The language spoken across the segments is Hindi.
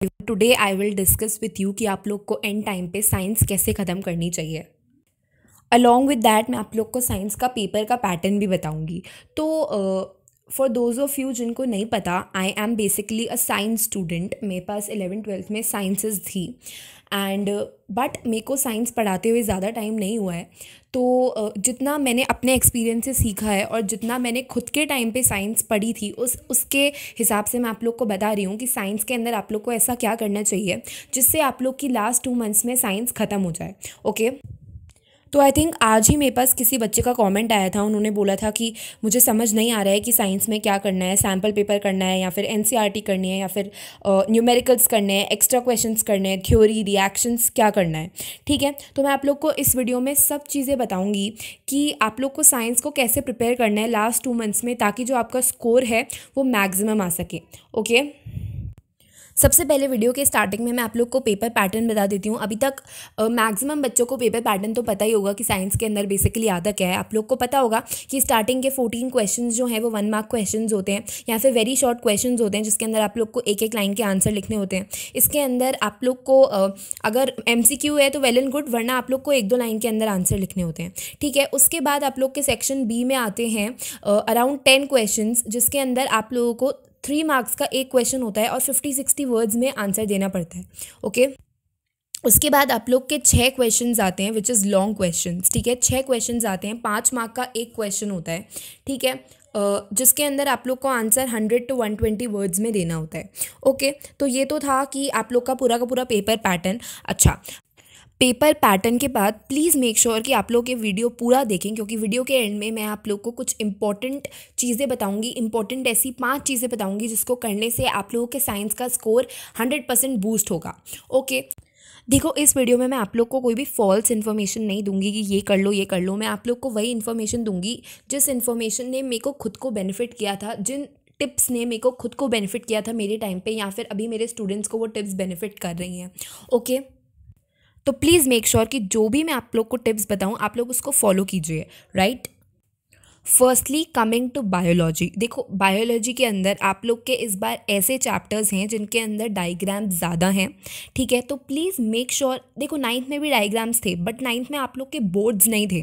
Today I will discuss with you कि आप लोग को एंड टाइम पे साइंस कैसे ख़त्म करनी चाहिए। अलॉन्ग विद दैट मैं आप लोग को साइंस का पेपर का पैटर्न भी बताऊँगी। तो फॉर दोज ऑफ़ यू जिनको नहीं पता I am basically a science student मेरे पास एलेवन ट्वेल्थ में साइंसेस थी। एंड बट मेरे को साइंस पढ़ाते हुए ज़्यादा टाइम नहीं हुआ है। तो जितना मैंने अपने एक्सपीरियंस से सीखा है और जितना मैंने खुद के टाइम पे साइंस पढ़ी थी, उस, उसके हिसाब से मैं आप लोग को बता रही हूँ कि साइंस के अंदर आप लोग को ऐसा क्या करना चाहिए, जिससे आप लोग की लास्ट टू मंथ्स में साइंस ख़त्म हो जाए। Okay okay? तो आई थिंक आज ही मेरे पास किसी बच्चे का कमेंट आया था, उन्होंने बोला था कि मुझे समझ नहीं आ रहा है कि साइंस में क्या करना है सैंपल पेपर करना है या फिर एन e करनी है या फिर न्यूमेरिकल्स करने हैं एक्स्ट्रा क्वेश्चन करने हैं थ्योरी रिएक्शंस क्या करना है। ठीक है तो मैं आप लोग को इस वीडियो में सब चीज़ें बताऊँगी कि आप लोग को साइंस को कैसे प्रिपेयर करना है लास्ट टू मंथ्स में ताकि जो आपका स्कोर है वो मैक्सिमम आ सके। ओके सबसे पहले वीडियो के स्टार्टिंग में मैं आप लोग को पेपर पैटर्न बता देती हूँ। अभी तक मैक्सिमम बच्चों को पेपर पैटर्न तो पता ही होगा कि साइंस के अंदर बेसिकली आता क्या है। आप लोग को पता होगा कि स्टार्टिंग के फोर्टीन क्वेश्चन जो हैं, वो वन मार्क क्वेश्चन होते हैं या फिर वेरी शॉर्ट क्वेश्चन होते हैं जिसके अंदर आप लोग को एक एक लाइन के आंसर लिखने होते हैं। इसके अंदर आप लोग को अगर एमसीक्यू है तो वेल एंड गुड वरना आप लोग को एक दो लाइन के अंदर आंसर लिखने होते हैं। ठीक है, उसके बाद आप लोग के सेक्शन बी में आते हैं अराउंड टेन क्वेश्चन जिसके अंदर आप लोगों को थ्री मार्क्स का एक क्वेश्चन होता है और फिफ्टी सिक्सटी वर्ड्स में आंसर देना पड़ता है ओके उसके बाद आप लोग के छः क्वेश्चन आते हैं विच इज़ लॉन्ग क्वेश्चन ठीक है? छः क्वेश्चन आते हैं, पाँच मार्क का एक क्वेश्चन होता है, ठीक है? जिसके अंदर आप लोग को answer hundred to one twenty words में देना होता है ओके तो ये तो था कि आप लोग का पूरा का पूरा पेपर पैटर्न अच्छा। पेपर पैटर्न के बाद प्लीज़ मेक श्योर कि आप लोग ये वीडियो पूरा देखें, क्योंकि वीडियो के एंड में मैं आप लोग को कुछ इंपॉर्टेंट चीज़ें बताऊँगी इंपॉर्टेंट ऐसी पाँच चीज़ें बताऊँगी जिसको करने से आप लोगों के साइंस का स्कोर हंड्रेड परसेंट बूस्ट होगा। ओके देखो, इस वीडियो में मैं आप लोग को कोई भी फॉल्स इन्फॉर्मेशन नहीं दूँगी कि ये कर लो, ये कर लो। मैं आप लोग को वही इन्फॉर्मेशन दूँगी जिस इन्फॉर्मेशन ने मेरे को खुद को बेनिफिट किया था, जिन टिप्स ने मेरे को खुद को बेनिफिट किया था मेरे टाइम पे, या फिर अभी मेरे स्टूडेंट्स को वो टिप्स बेनिफिट कर रही हैं। ओके तो प्लीज़ मेक श्योर कि जो भी मैं आप लोग को टिप्स बताऊँ, आप लोग उसको फॉलो कीजिए right firstly coming to biology देखो बायोलॉजी के अंदर आप लोग के इस बार ऐसे चैप्टर्स हैं जिनके अंदर डायग्राम्स ज़्यादा हैं, ठीक है? तो प्लीज़ मेक श्योर देखो नाइन्थ में भी डायग्राम्स थे बट नाइन्थ में आप लोग के बोर्ड्स नहीं थे।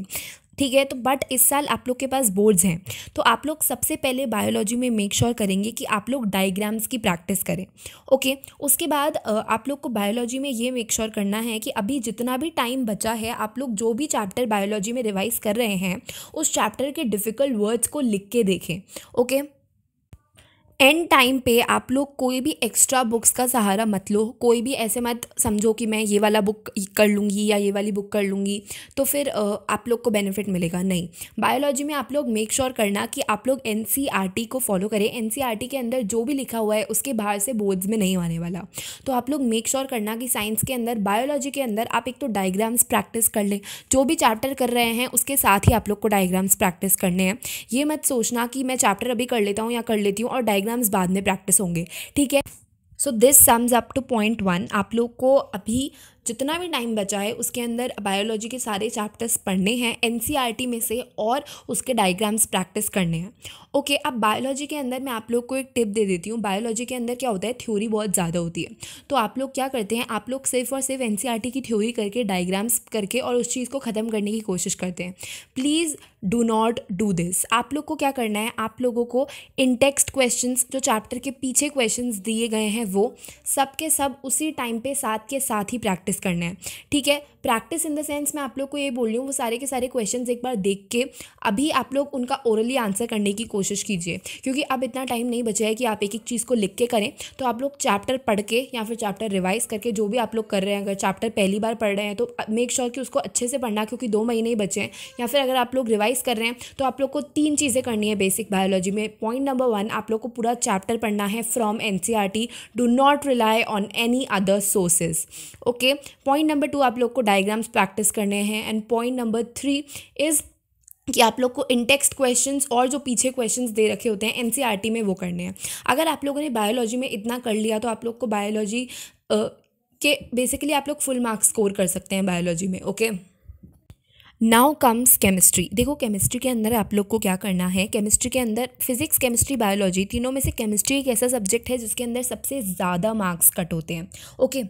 ठीक है तो बट इस साल आप लोग के पास बोर्ड्स हैं। तो आप लोग सबसे पहले बायोलॉजी में मेक श्योर sure करेंगे कि आप लोग डायग्राम्स की प्रैक्टिस करें। ओके उसके बाद आप लोग को बायोलॉजी में ये मेक श्योर sure करना है कि अभी जितना भी टाइम बचा है, आप लोग जो भी चैप्टर बायोलॉजी में रिवाइज कर रहे हैं, उस चैप्टर के डिफ़िकल्ट वर्ड्स को लिख के देखें। ओके एंड टाइम पे आप लोग कोई भी एक्स्ट्रा बुक्स का सहारा मत लो। कोई भी ऐसे मत समझो कि मैं ये वाला बुक कर लूँगी या ये वाली बुक कर लूँगी तो फिर आप लोग को बेनिफिट मिलेगा। नहीं। बायोलॉजी में आप लोग मेक श्योर sure करना कि आप लोग एन e को फॉलो करें। एन e के अंदर जो भी लिखा हुआ है, उसके बाहर से बोर्ड्स में नहीं आने वाला। तो आप लोग मेक श्योर sure करना कि साइंस के अंदर बायोलॉजी के अंदर आप एक तो डायग्राम्स प्रैक्टिस कर लें। जो भी चैप्टर कर रहे हैं, उसके साथ ही आप लोग को डायग्राम्स प्रैक्टिस करने हैं। ये मत सोचना कि मैं चैप्टर अभी कर लेता हूँ या कर लेती हूँ और डायग्राम डायग्राम्स बाद में प्रैक्टिस होंगे ठीक है? So this sums up to point one आप लोग को अभी जितना भी टाइम बचा है उसके अंदर बायोलॉजी के सारे चैप्टर्स पढ़ने हैं एन e में से और उसके डायग्राम्स प्रैक्टिस करने हैं। ओके okay, अब बायोलॉजी के अंदर मैं आप लोग को एक टिप दे देती हूँ। बायोलॉजी के अंदर क्या होता है? थ्योरी बहुत ज़्यादा होती है। तो आप लोग क्या करते हैं? आप लोग सिर्फ़ और सिर्फ़ एन e की थ्योरी करके डायग्राम्स करके और उस चीज़ को ख़त्म करने की कोशिश करते हैं। Please do not do this. आप लोग को क्या करना है? आप लोगों को इन टेक्स्ट क्वेश्चन जो चैप्टर के पीछे क्वेश्चन दिए गए हैं वो, सब के सब उसी टाइम पे साथ के साथ ही प्रैक्टिस करना है। ठीक है? प्रैक्टिस इन द सेंस मैं आप लोग को ये बोल रही हूँ, वो सारे के सारे क्वेश्चन एक बार देख के अभी आप लोग उनका ओरली आंसर करने की कोशिश कीजिए। क्योंकि अब इतना टाइम नहीं बचा है कि आप एक एक चीज़ को लिख के करें। तो आप लोग चैप्टर पढ़ के या फिर चैप्टर रिवाइज करके जो भी आप लोग कर रहे हैं, अगर चैप्टर पहली बार पढ़ रहे हैं तो मेक श्योर sure कि उसको अच्छे से पढ़ना, क्योंकि दो महीने ही बचे हैं। या फिर अगर आप लोग रिवाइज कर रहे हैं तो आप लोग को तीन चीज़ें करनी है बेसिक बायोलॉजी में। पॉइंट नंबर वन आप लोग को पूरा चैप्टर पढ़ना है from N do not rely on any other sources okay point number two आप लोग को डायग्राम्स प्रैक्टिस करने हैं. And point number three is कि आप लोग को इंटेक्स्ट क्वेश्चंस और जो पीछे क्वेश्चंस दे रखे होते हैं एनसीईआरटी e में वो करने हैं. अगर आप लोगों ने बायोलॉजी में इतना कर लिया तो आप लोग को बायोलॉजी के बेसिकली आप लोग फुल मार्क्स स्कोर कर सकते हैं बायोलॉजी में ओके नाउ कम्स केमिस्ट्री देखो केमिस्ट्री के अंदर आप लोग को क्या करना है? केमिस्ट्री के अंदर फिजिक्स केमिस्ट्री बायोलॉजी तीनों में से केमिस्ट्री एक ऐसा सब्जेक्ट है जिसके अंदर सबसे ज़्यादा मार्क्स कट होते हैं ओके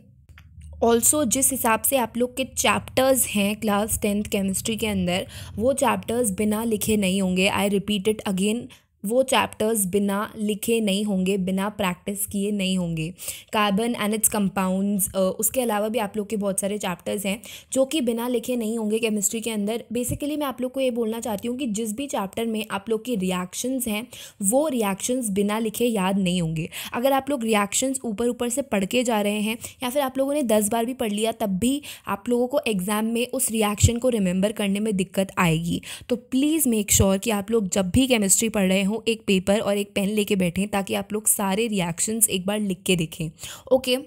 ऑल्सो जिस हिसाब से आप लोग के चैप्टर्स हैं क्लास टेंथ केमिस्ट्री के अंदर, वो चैप्टर्स बिना लिखे नहीं होंगे आई रिपीट इट अगेन वो चैप्टर्स बिना लिखे नहीं होंगे, बिना प्रैक्टिस किए नहीं होंगे। कार्बन एंड इट्स कंपाउंड्स उसके अलावा भी आप लोग के बहुत सारे चैप्टर्स हैं, जो कि बिना लिखे नहीं होंगे केमिस्ट्री के अंदर। बेसिकली मैं आप लोग को ये बोलना चाहती हूँ कि जिस भी चैप्टर में आप लोग की रिएक्शंस हैं, वो रिएक्शंस बिना लिखे याद नहीं होंगे। अगर आप लोग रिएक्शंस ऊपर ऊपर से पढ़ के जा रहे हैं, या फिर आप लोगों ने दस बार भी पढ़ लिया, तब भी आप लोगों को एग्ज़ाम में उस रिएक्शन को रिमेंबर करने में दिक्कत आएगी। तो प्लीज़ मेक श्योर कि आप लोग जब भी केमिस्ट्री पढ़ रहे हो हूँ एक पेपर और एक पेन लेके बैठें ताकि आप लोग सारे रिएक्शंस एक बार लिख के देखें। ओके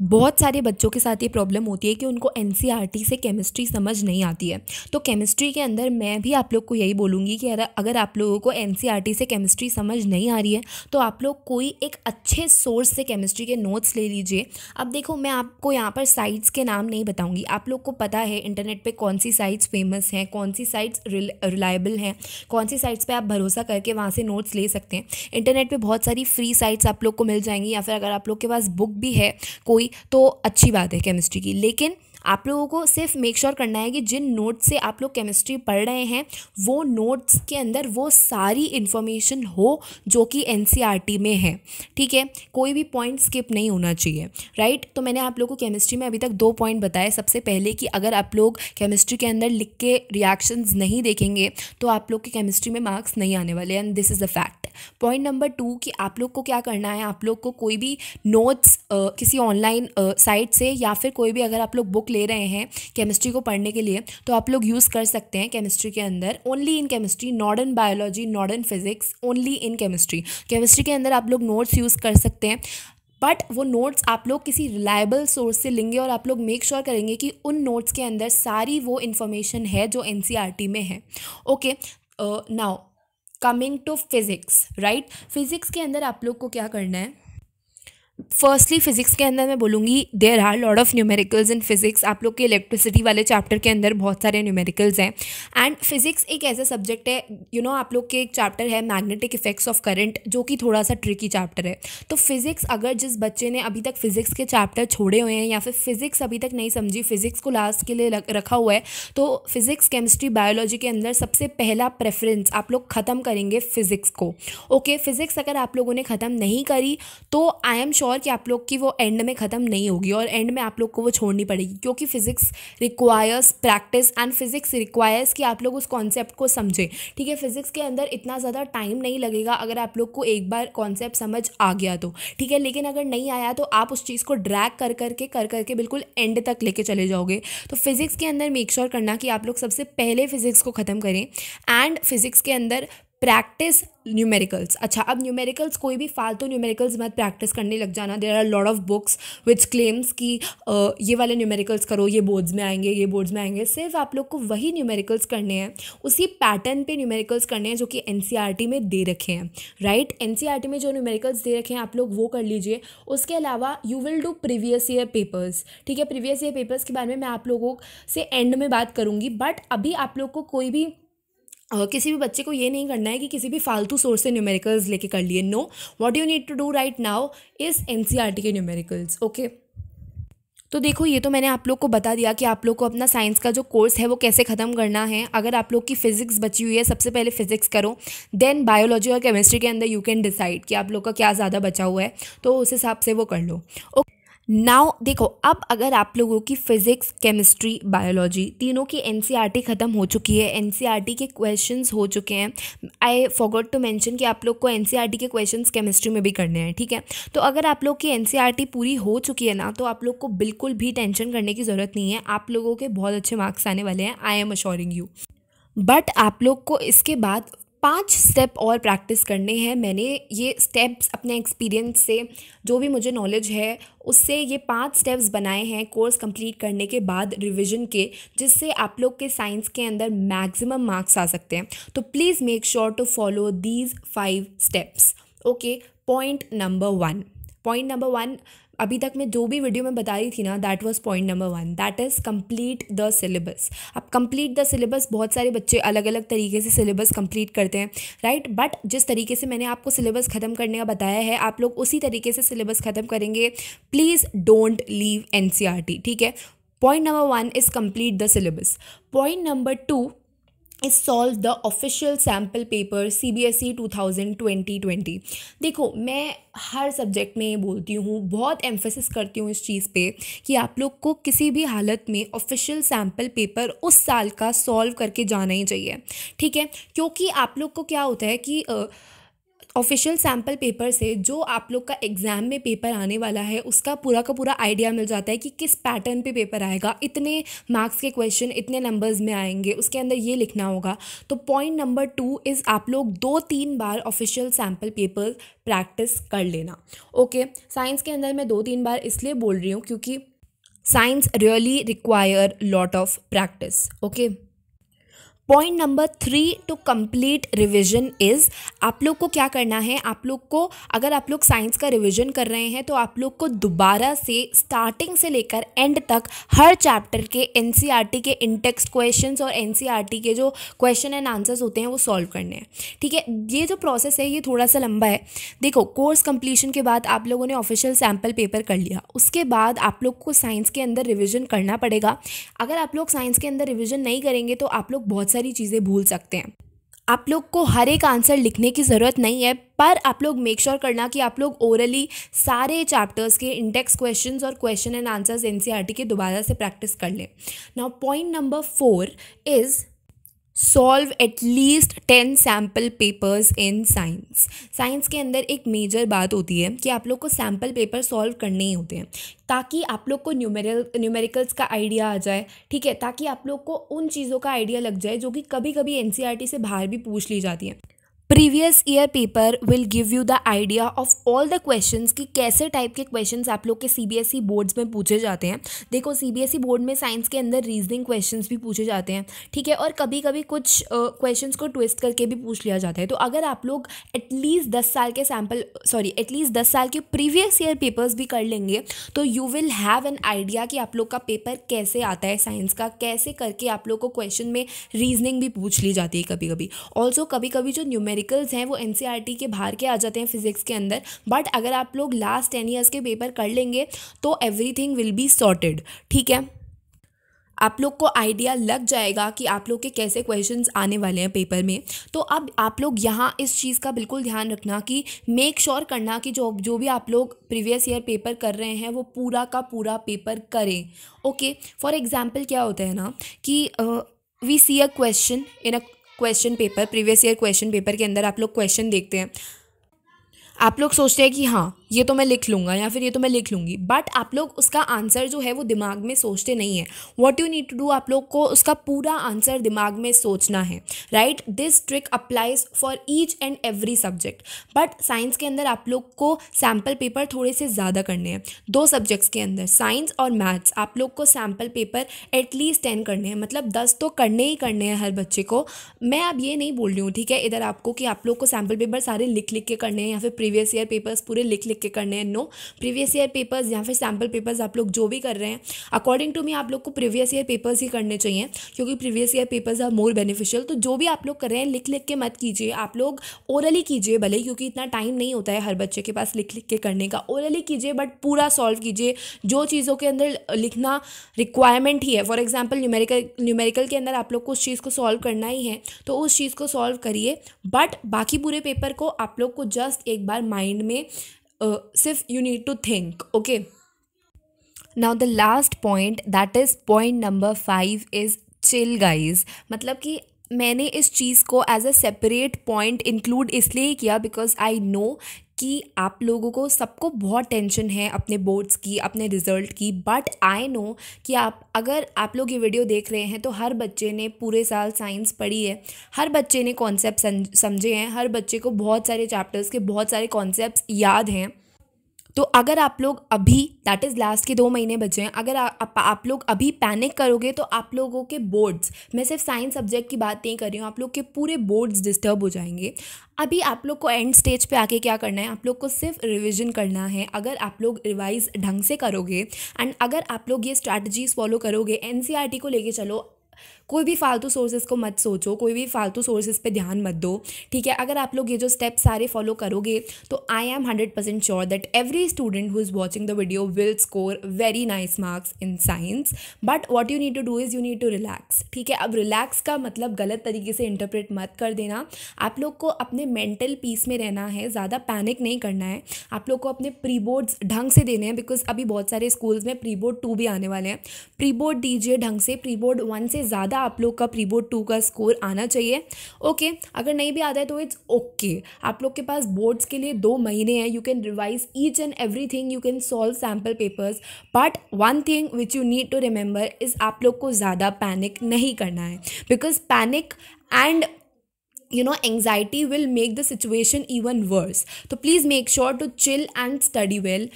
बहुत सारे बच्चों के साथ ये प्रॉब्लम होती है कि उनको एन e से केमिस्ट्री समझ नहीं आती है। तो केमिस्ट्री के अंदर मैं भी आप लोग को यही बोलूँगी कि अगर आप लोगों को एन e से केमिस्ट्री समझ नहीं आ रही है तो आप लोग कोई एक अच्छे सोर्स से केमिस्ट्री के नोट्स ले लीजिए। अब देखो, मैं आपको यहाँ पर साइट्स के नाम नहीं बताऊँगी। आप लोग को पता है इंटरनेट पर कौन सी साइट्स फ़ेमस हैं, कौन सी साइट्स रिलायबल हैं, कौन सी साइट्स पर आप भरोसा करके वहाँ से नोट्स ले सकते हैं। इंटरनेट पर बहुत सारी फ्री साइट्स आप लोग को मिल जाएँगी या फिर अगर आप लोग के पास बुक भी है, कोई तो अच्छी बात है केमिस्ट्री की। लेकिन आप लोगों को सिर्फ़ मेक श्योर करना है कि जिन नोट्स से आप लोग केमिस्ट्री पढ़ रहे हैं, वो नोट्स के अंदर वो सारी इन्फॉर्मेशन हो जो कि एन e में है। ठीक है? कोई भी पॉइंट स्किप नहीं होना चाहिए। राइट तो मैंने आप लोगों को केमिस्ट्री में अभी तक दो पॉइंट बताए। सबसे पहले कि अगर आप लोग केमिस्ट्री के अंदर लिख के रिएक्शंस नहीं देखेंगे तो आप लोग के केमिस्ट्री में मार्क्स नहीं आने वाले। And this is a fact point number two कि आप लोग को क्या करना है? आप लोग को कोई भी नोट्स किसी ऑनलाइन साइट से या फिर कोई भी अगर आप लोग बुक ले रहे हैं केमिस्ट्री को पढ़ने के लिए तो आप लोग यूज़ कर सकते हैं केमिस्ट्री के अंदर। Only in chemistry not in biology not in physics only in chemistry chemistry के अंदर आप लोग नोट्स यूज़ कर सकते हैं बट वो नोट्स आप लोग किसी रिलायबल सोर्स से लेंगे और आप लोग मेक श्योर sure करेंगे कि उन नोट्स के अंदर सारी वो इन्फॉर्मेशन है जो एन में है। Okay now coming to physics right physics के अंदर आप लोग को क्या करना है? फर्स्टली फिजिक्स के अंदर मैं बोलूँगी there are lot of numericals in physics आप लोग के इलेक्ट्रिसिटी वाले चैप्टर के अंदर बहुत सारे न्यूमेरिकल्स हैं. एंड फिजिक्स एक ऐसा सब्जेक्ट है यू you नो know, आप लोग के एक चैप्टर है मैग्नेटिक इफेक्ट्स ऑफ़ करंट जो कि थोड़ा सा ट्रिकी चैप्टर है. तो फिजिक्स अगर जिस बच्चे ने अभी तक फिजिक्स के चैप्टर छोड़े हुए हैं या फिर फिजिक्स अभी तक नहीं समझी फिजिक्स को लास्ट के लिए रखा हुआ है तो फिजिक्स केमिस्ट्री बायोलॉजी के अंदर सबसे पहला प्रेफरेंस आप लोग ख़त्म करेंगे फिजिक्स को. ओके okay, फिजिक्स अगर आप लोगों ने ख़त्म नहीं करी तो आई एम श्योर श्योर कि आप लोग की वो एंड में ख़त्म नहीं होगी और एंड में आप लोग को वो छोड़नी पड़ेगी, क्योंकि physics requires practice and physics requires कि आप लोग उस कॉन्सेप्ट को समझें। ठीक है फिज़िक्स के अंदर इतना ज़्यादा टाइम नहीं लगेगा अगर आप लोग को एक बार कॉन्सेप्ट समझ आ गया तो। ठीक है, लेकिन अगर नहीं आया तो आप उस चीज़ को ड्रैग कर करके कर करके बिल्कुल एंड तक लेके चले जाओगे। तो फिज़िक्स के अंदर मेक श्योर करना कि आप लोग सबसे पहले फिज़िक्स को ख़त्म करें एंड फिज़िक्स के अंदर प्रैक्टिस न्यूमेरिकल्स अच्छा अब न्यूमेरिकल्स कोई भी फालतू न्यूमेरिकल्स मत प्रैक्टिस करने लग जाना। There are lot of books which claims कि ये वाले न्यूमेरिकल्स करो, ये बोर्ड्स में आएँगे, ये बोर्ड्स में आएँगे। सिर्फ़ आप लोग को वही न्यूमेरिकल्स करने हैं, उसी पैटर्न पे न्यूमेरिकल्स करने हैं जो कि एन e में दे रखे हैं राइट एन e में जो न्यूमेरिकल्स दे रखे हैं, आप लोग वो कर लीजिए। उसके अलावा you will do previous year papers ठीक है? प्रीवियस ईयर पेपर्स के बारे में मैं आप लोगों से एंड में बात करूँगी बट अभी आप लोग को कोई भी किसी भी बच्चे को ये नहीं करना है कि किसी भी फालतू सोर्स से न्यूमेरिकल्स लेके कर लिए। No what you need to do right now is N के न्यूमेरिकल्स ओके तो देखो, ये तो मैंने आप लोग को बता दिया कि आप लोग को अपना साइंस का जो कोर्स है वो कैसे ख़त्म करना है। अगर आप लोग की फ़िज़िक्स बची हुई है, सबसे पहले फ़िज़िक्स करो देन बायोलॉजी और केमिस्ट्री के अंदर यू कैन डिसाइड कि आप लोग का क्या ज़्यादा बचा हुआ है तो उस हिसाब से वो कर लो। ओके नाउ देखो, अब अगर आप लोगों की फ़िज़िक्स केमिस्ट्री बायोलॉजी तीनों की एन e ख़त्म हो चुकी है एन e के क्वेश्चंस हो चुके हैं। आई फॉरगॉट टू मेंशन कि आप लोग को एन e के क्वेश्चंस केमिस्ट्री में भी करने हैं, ठीक है? तो अगर आप लोग की एन पूरी हो चुकी है ना तो आप लोग को बिल्कुल भी टेंशन करने की ज़रूरत नहीं है। आप लोगों के बहुत अच्छे मार्क्स आने वाले हैं I am assuring you but आप लोग को इसके बाद पाँच स्टेप और प्रैक्टिस करने हैं। मैंने ये स्टेप्स अपने एक्सपीरियंस से, जो भी मुझे नॉलेज है, उससे ये पाँच स्टेप्स बनाए हैं कोर्स कंप्लीट करने के बाद रिवीजन के, जिससे आप लोग के साइंस के अंदर मैक्सिमम मार्क्स आ सकते हैं। तो please make sure to follow these five steps okay point number one point number one अभी तक मैं जो भी वीडियो में बता रही थी ना that was point number one that is complete the syllabus अब कंप्लीट द सिलेबस बहुत सारे बच्चे अलग अलग तरीके से सिलेबस कंप्लीट करते हैं राइट बट जिस तरीके से मैंने आपको सिलेबस ख़त्म करने का बताया है, आप लोग उसी तरीके से सिलेबस ख़त्म करेंगे। प्लीज़ डोंट लीव एन ठीक है? Point number one is complete the syllabus point number two is solve the official sample paper C B S E two thousand twenty twenty देखो मैं हर सब्जेक्ट में ये बोलती हूँ बहुत एम्फोसिस करती हूँ इस चीज़ पे कि आप लोग को किसी भी हालत में ऑफिशियल सैंपल पेपर उस साल का सॉल्व करके जाना ही चाहिए। ठीक है? क्योंकि आप लोग को क्या होता है कि uh, ऑफिशियल सैंपल पेपर से जो आप लोग का एग्ज़ाम में पेपर आने वाला है, उसका पूरा का पूरा आइडिया मिल जाता है कि किस पैटर्न पे पेपर आएगा। इतने मार्क्स के क्वेश्चन इतने नंबर्स में आएँगे, उसके अंदर ये लिखना होगा। तो पॉइंट नंबर टू इज़ आप लोग दो तीन बार ऑफिशियल सैंपल पेपर प्रैक्टिस कर लेना। ओके साइंस के अंदर मैं दो तीन बार इसलिए बोल रही हूँ क्योंकि science really require lot of practice okay point number three to complete revision is आप लोग को क्या करना है? आप लोग को, अगर आप लोग साइंस का रिविजन कर रहे हैं तो आप लोग को दोबारा से स्टार्टिंग से लेकर एंड तक हर चैप्टर के एन e के इंटेक्स्ट क्वेश्चंस और एन e के जो क्वेश्चन एंड आंसर्स होते हैं, वो सॉल्व करने हैं। ठीक है? ये जो प्रोसेस है, ये थोड़ा सा लंबा है। देखो कोर्स कंप्लीशन के बाद आप लोगों ने ऑफिशियल सैंपल पेपर कर लिया। उसके बाद आप लोग को साइंस के अंदर रिविजन करना पड़ेगा। अगर आप लोग साइंस के अंदर रिविजन नहीं करेंगे तो आप लोग बहुत सारी चीज़ें भूल सकते हैं। आप लोग को हर एक आंसर लिखने की ज़रूरत नहीं है, पर आप लोग मेक श्योर करना कि आप लोग ओरली सारे चैप्टर्स के इंडेक्स क्वेश्चंस और क्वेश्चन एंड आंसर्स एनसीईआरटी के दोबारा से प्रैक्टिस कर लें। Now point number four is solve at least ten sample papers in science science के अंदर एक मेजर बात होती है कि आप लोग को सैंपल पेपर सॉल्व करने ही होते हैं। ताकि आप लोग को न्यूमेरल न्यूमेरिकल्स का आइडिया आ जाए, ठीक है? ताकि आप लोग को उन चीज़ों का आइडिया लग जाए जो कि कभी कभी एन से बाहर भी पूछ ली जाती हैं। Previous year paper will give you the idea of all the questions कि कैसे टाइप के क्वेश्चंस आप लोग के सीबीएसई बोर्ड्स e में पूछे जाते हैं। देखो सीबीएसई बोर्ड e में साइंस के अंदर रीजनिंग क्वेश्चंस भी पूछे जाते हैं ठीक है? और कभी कभी कुछ क्वेश्चंस uh, को ट्विस्ट करके भी पूछ लिया जाता है। तो अगर आप लोग एटलीस्ट दस साल के सैंपल सॉरी एटलीस्ट दस साल के प्रीवियस ईयर पेपर्स भी कर लेंगे तो you will have an idea कि आप लोग का पेपर कैसे आता है साइंस का कैसे करके आप लोग को क्वेश्चन में रीजनिंग भी पूछ ली जाती है कभी कभी ऑल्सो कभी कभी जो न्यूमेरिक न्यूमेरिकल्स हैं, वो एन e के बाहर के आ जाते हैं फिज़िक्स के अंदर। बट अगर आप लोग लास्ट टेन ईयर्स के पेपर कर लेंगे तो एवरीथिंग विल बी सॉर्टेड ठीक है? आप लोग को आइडिया लग जाएगा कि आप लोग के कैसे क्वेश्चंस आने वाले हैं पेपर में। तो अब आप लोग यहाँ इस चीज़ का बिल्कुल ध्यान रखना कि मेक श्योर sure करना कि जो जो भी आप लोग प्रीवियस ईयर पेपर कर रहे हैं, वो पूरा का पूरा पेपर करें ओके फॉर एग्ज़ाम्पल क्या होता है ना कि we see a question in a question paper previous year question paper के अंदर आप लोग क्वेश्चन देखते हैं। आप लोग सोचते हैं कि हाँ ये तो मैं लिख लूँगा या फिर ये तो मैं लिख लूँगी। बट आप लोग उसका आंसर जो है वो दिमाग में सोचते नहीं है। What you need to do आप लोग को उसका पूरा आंसर दिमाग में सोचना है। Right this trick applies for each and every subject but science के अंदर आप लोग को सैंपल पेपर थोड़े से ज़्यादा करने हैं। दो सब्जेक्ट्स के अंदर साइंस और मैथ्स आप लोग को सैंपल पेपर एटलीस्ट टेन करने हैं। मतलब दस तो करने ही करने हैं हर बच्चे को। मैं अब ये नहीं बोल रही हूँ, ठीक है? इधर आपको कि आप लोग को सैंपल पेपर सारे लिख लिख के करने हैं या फिर प्रीवियस ईयर पेपर्स पूरे लिख लिख के करने हैं? नो प्रीवियस ईयर पेपर्स या फिर सैंपल पेपर्स आप लोग जो भी कर रहे हैं अकॉर्डिंग टू मी आप लोग को प्रीवियस ईयर पेपर्स ही करने चाहिए, क्योंकि previous year papers are more beneficial तो जो भी आप लोग कर रहे हैं लिख लिख के मत कीजिए। आप लोग ओरली कीजिए भले, क्योंकि इतना टाइम नहीं होता है हर बच्चे के पास लिख लिख के करने का। ओरली कीजिए बट पूरा सॉल्व कीजिए। जो चीज़ों के अंदर लिखना रिक्वायरमेंट ही है फॉर एग्ज़ाम्पल न्यूमेरिकल न्यूमेरिकल के अंदर आप लोग को उस चीज़ को सॉल्व करना ही है तो उस चीज़ को सॉल्व करिए। बट बाकी पूरे पेपर को आप लोग को जस्ट एक बार माइंड में सिर्फ़ you need to think okay now the last point that is point number five is chill guys मतलब कि मैंने इस चीज़ को as a separate point include इसलिए किया बिकॉज़ आई नो कि आप लोगों को सबको बहुत टेंशन है अपने बोर्ड्स की, अपने रिज़ल्ट की बट आई नो कि आप, अगर आप लोग ये वीडियो देख रहे हैं तो हर बच्चे ने पूरे साल साइंस पढ़ी है। हर बच्चे ने कॉन्सेप्ट समझे हैं, हर बच्चे को बहुत सारे चैप्टर्स के बहुत सारे कॉन्सेप्ट याद हैं। तो अगर आप लोग अभी दैट इज़ लास्ट के दो महीने बचे हैं अगर आ, आप, आप लोग अभी पैनिक करोगे तो आप लोगों के बोर्ड्स मैं सिर्फ़ साइंस सब्जेक्ट की बात नहीं कर रही हूँ आप लोग के पूरे बोर्ड्स डिस्टर्ब हो जाएँगे। अभी आप लोग को एंड स्टेज पे आके क्या करना है आप लोग को सिर्फ़ रिविजन करना है अगर आप लोग रिवाइज ढंग से करोगे एंड अगर आप लोग ये स्ट्रैटेजीज फॉलो करोगे एन e को लेके चलो कोई भी फालतू सोर्सेज को मत सोचो, कोई भी फालतू सोर्सेज पे ध्यान मत दो, ठीक है? अगर आप लोग ये जो स्टेप सारे फॉलो करोगे तो I am hundred percent sure that every student who is watching the video will score very nice marks in science but what you need to do is you need to relax ठीक है? अब रिलैक्स का मतलब गलत तरीके से इंटरप्रेट मत कर देना। आप लोग को अपने मेंटल पीस में रहना है, ज़्यादा पैनिक नहीं करना है। आप लोग को अपने प्री बोर्ड्स ढंग से देने हैं बिकॉज़ अभी बहुत सारे स्कूल्स में प्री बोर्ड टू भी आने वाले हैं। प्री बोर्ड दीजिए ढंग से प्री बोर्ड वन से ज़्यादा ज़्यादा आप लोग का प्री बोर्ड टू का स्कोर आना चाहिए। ओके, अगर नहीं भी आता है तो इट्स ओके आप लोग के पास बोर्ड्स के लिए दो महीने हैं। You can revise each and everything you can solve sample papers but one thing which you need to remember is आप लोग को ज़्यादा पैनिक नहीं करना है। Because panic and you know, anxiety will make the situation even worse so please make sure to chill and study well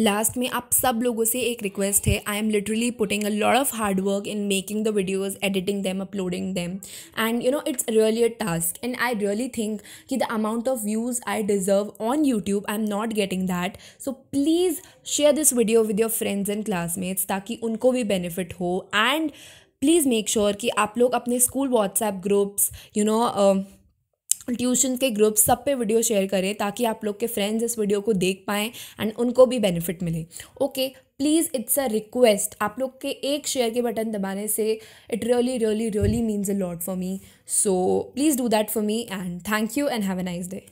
last में आप सब लोगों से एक रिक्वेस्ट है I am literally putting a lot of hard work in making the videos editing them uploading them and you know it's really a task and I really think कि the amount of views I deserve on YouTube I am not getting that so please share this video with your friends and classmates ताकि उनको भी बेनिफिट हो. एंड प्लीज़ मेक श्योर कि आप लोग अपने school WhatsApp groups you know tuition के ग्रुप सब पे वीडियो शेयर करें ताकि आप लोग के फ्रेंड्स इस वीडियो को देख पाएँ एंड उनको भी बेनिफिट मिले। Okay please it's a request आप लोग के एक शेयर के बटन दबाने से it really really really means a lot for me so please do that for me and thank you and have a nice day